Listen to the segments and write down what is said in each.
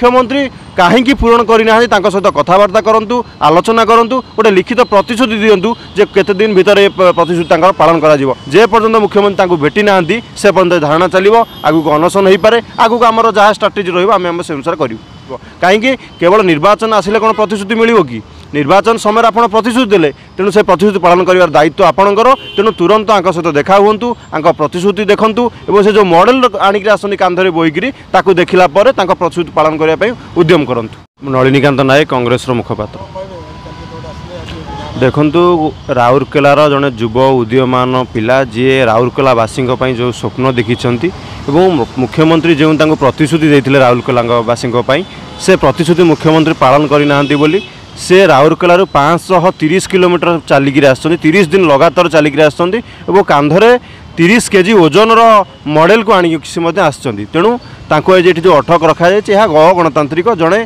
মুখ্যমন্ত্রী কাহিকি পূরণ করে না তাঁর সহ কথাবার্তা করতু আলোচনা করতু গোটে লিখিত প্রতিশ্রুতি দিও যে কতদিন ভিতরে প্রতিশ্রুতি তাঁর পালন করা যে পর্যন্ত মুখ্যমন্ত্রী তাঁর ভেটি না সে পর্যন্ত ধারণা চালব আগুক অনশন হয়ে পড়ে আগুক আমার যা স্ট্রাটেজি রহব আমি আমার সে অনুসারে করবু কাহিকি কেবল নির্বাচন আসলে কোণ প্রতিশ্রুতি মিলব কি নির্বাচন সময় আপনার প্রতিশ্রুতি দেলে তেমন সে প্রতিশ্রুতি পালন করার দায়িত্ব আপনার তেমন তুরন্ত সহ দেখা হুঁতু আপনার প্রতিশ্রুতি দেখুন এবং সে যে মডেল আনিক আসুন কান্ধরে বইকি তাকে দেখা পরে তাঁর প্রতিশ্রুতি পালন করা উদ্যম করতু নলিনীকান্ত নায়ক কংগ্রেসর মুখপাত্র ଦେଖନ୍ତୁ ରାଉରକେଲାର ଜଣେ ଯୁବ ଉଦୀୟମାନ ପିଲା ଯିଏ ରାଉରକେଲାବାସୀଙ୍କ ପାଇଁ ଯେଉଁ ସ୍ୱପ୍ନ ଦେଖିଛନ୍ତି ଏବଂ ମୁଖ୍ୟମନ୍ତ୍ରୀ ଯେଉଁ ତାଙ୍କୁ ପ୍ରତିଶ୍ରୁତି ଦେଇଥିଲେ ରାଉରକେଲାଙ୍କ ବାସୀଙ୍କ ପାଇଁ ସେ ପ୍ରତିଶ୍ରୁତି ମୁଖ୍ୟମନ୍ତ୍ରୀ ପାଳନ କରିନାହାନ୍ତି ବୋଲି ସେ ରାଉରକେଲାରୁ ପାଞ୍ଚଶହ ତିରିଶ କିଲୋମିଟର ଚାଲିକରି ଆସୁଛନ୍ତି ତିରିଶ ଦିନ ଲଗାତାର ଚାଲିକରି ଆସୁଛନ୍ତି ଏବଂ କାନ୍ଧରେ ତିରିଶ କେଜି ଓଜନର ମଡ଼େଲକୁ ଆଣିକି ସେ ମଧ୍ୟ ଆସିଛନ୍ତି ତେଣୁ ତାଙ୍କୁ ଏଇ ଯେଉଁ ଅଟକ ରଖାଯାଇଛି ଏହା ଗଣତାନ୍ତ୍ରିକ ଜଣେ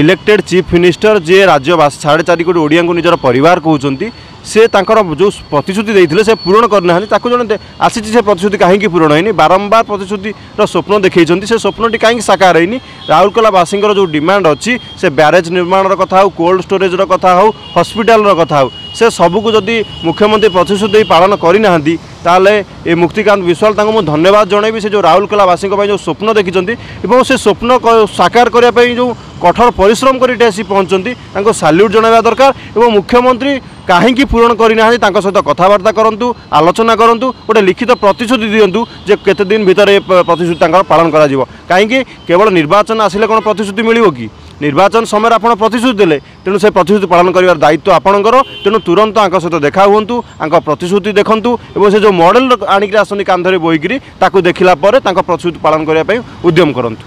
ଇଲେକ୍ଟେଡ୍ ଚିଫ୍ ମିନିଷ୍ଟର ଯିଏ ରାଜ୍ୟ ସାଢ଼େ ଚାରି କୋଟି ଓଡ଼ିଆଙ୍କୁ ନିଜର ପରିବାର କହୁଛନ୍ତି ସେ ତାଙ୍କର ଯେଉଁ ପ୍ରତିଶ୍ରୁତି ଦେଇଥିଲେ ସେ ପୂରଣ କରିନାହାନ୍ତି ତାକୁ ଜଣେ ଆସିଛି ସେ ପ୍ରତିଶ୍ରୁତି କାହିଁକି ପୂରଣ ହେଇନି ବାରମ୍ବାର ପ୍ରତିଶ୍ରୁତିର ସ୍ୱପ୍ନ ଦେଖାଇଛନ୍ତି ସେ ସ୍ୱପ୍ନଟି କାହିଁକି ସାକାର ହେଇନି ରାଉରକେଲାବାସୀଙ୍କର ଯେଉଁ ଡିମାଣ୍ଡ ଅଛି ସେ ବ୍ୟାରେଜ୍ ନିର୍ମାଣର କଥା ହେଉ କୋଲ୍ଡ ଷ୍ଟୋରେଜ୍ର କଥା ହେଉ ହସ୍ପିଟାଲର କଥା ହେଉ ସେ ସବୁକୁ ଯଦି ମୁଖ୍ୟମନ୍ତ୍ରୀ ପ୍ରତିଶ୍ରୁତି ଦେଇ ପାଳନ କରିନାହାନ୍ତି তাহলে ଏ ମୁକ୍ତିକାନ୍ତ ବିଶ୍ୱାଳ ତାଙ୍କୁ ମୁଁ ଧନ୍ୟବାଦ ଜଣାଇବି ସେ ଯେଉଁ ରାଉରକେଲାବାସୀଙ୍କ ପାଇଁ ଯେଉଁ ସ୍ୱପ୍ନ ଦେଖିଛନ୍ତି ଏବଂ ସେ ସ୍ୱପ୍ନ ସାକାର କରିବା ପାଇଁ ଯେଉଁ କଠୋର ପରିଶ୍ରମ କରି ଏଠି ଆସି ପହଞ୍ଚନ୍ତି ତାଙ୍କୁ ସାଲ୍ୟୁଟ୍ ଜଣାଇବା ଦରକାର ଏବଂ ମୁଖ୍ୟମନ୍ତ୍ରୀ କାହିଁକି ପୂରଣ କରିନାହାନ୍ତି ତାଙ୍କ ସହିତ କଥାବାର୍ତ୍ତା କରନ୍ତୁ ଆଲୋଚନା କରନ୍ତୁ ଗୋଟେ ଲିଖିତ ପ୍ରତିଶ୍ରୁତି ଦିଅନ୍ତୁ ଯେ କେତେ ଦିନ ଭିତରେ ପ୍ରତିଶ୍ରୁତି ତାଙ୍କର ପାଳନ କରାଯିବ କାହିଁକି କେବଳ ନିର୍ବାଚନ ଆସିଲେ କ'ଣ ପ୍ରତିଶ୍ରୁତି ମିଳିବ କି ନିର୍ବାଚନ ସମୟରେ ଆପଣ ପ୍ରତିଶ୍ରୁତି ଦେଲେ ତେଣୁ ସେ ପ୍ରତିଶ୍ରୁତି ପାଳନ କରିବାର ଦାୟିତ୍ୱ ଆପଣଙ୍କର ତେଣୁ ତୁରନ୍ତ ତାଙ୍କ ସହିତ ଦେଖା ହୁଅନ୍ତୁ ତାଙ୍କ ପ୍ରତିଶ୍ରୁତି ଦେଖନ୍ତୁ ଏବଂ ସେ ଯେଉଁ ମଡ଼େଲ ଆଣିକରି ଆସନ୍ତି କାନ୍ଧରେ ବୋହିକରି ତାକୁ ଦେଖିଲା ପରେ ତାଙ୍କ ପ୍ରତିଶ୍ରୁତି ପାଳନ କରିବା ପାଇଁ ଉଦ୍ୟମ କରନ୍ତୁ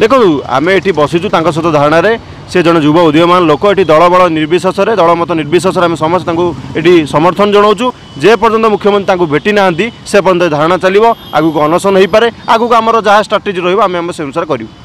ଦେଖନ୍ତୁ ଆମେ ଏଠି ବସିଛୁ ତାଙ୍କ ସହିତ ଧାରଣାରେ ସେ ଜଣେ ଯୁବ ଉଦୀୟମାନ ଲୋକ ଏଠି ଦଳବଳ ନିର୍ବିଶେଷରେ ଦଳମତ ନିର୍ବିଶେଷରେ ଆମେ ସମସ୍ତେ ତାଙ୍କୁ ଏଠି ସମର୍ଥନ ଜଣାଉଛୁ ଯେପର୍ଯ୍ୟନ୍ତ ମୁଖ୍ୟମନ୍ତ୍ରୀ ତାଙ୍କୁ ଭେଟି ନାହାନ୍ତି ସେ ପର୍ଯ୍ୟନ୍ତ ଧାରଣା ଚାଲିବ ଆଗକୁ ଅନଶନ ହୋଇପାରେ ଆଗକୁ ଆମର ଯାହା ଷ୍ଟ୍ରାଟେଜି ରହିବ ଆମେ ଆମେ ସେ ଅନୁସାରେ କରିବୁ